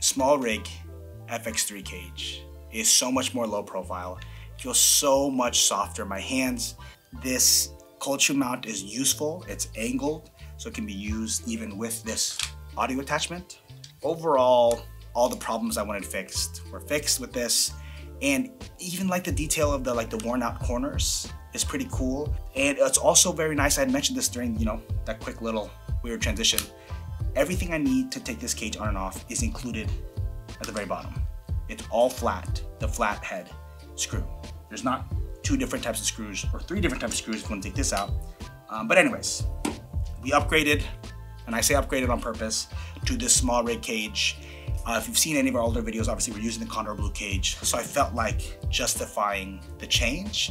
SmallRig FX3 cage is so much more low profile. It feels so much softer in my hands. This cold shoe mount is useful. It's angled, so it can be used even with this audio attachment. Overall, all the problems I wanted fixed were fixed with this. And even like the detail of the like the worn out corners is pretty cool. And it's also very nice. I had mentioned this during, you know, that quick little weird transition. Everything I need to take this cage on and off is included at the very bottom. It's all flat, the flat head screw. There's not two different types of screws or three different types of screws if you want to take this out. Um, but anyways, we upgraded, and I say upgraded on purpose, to this SmallRig cage. Uh, if you've seen any of our older videos, obviously we're using the Kondor Blue cage. So I felt like justifying the change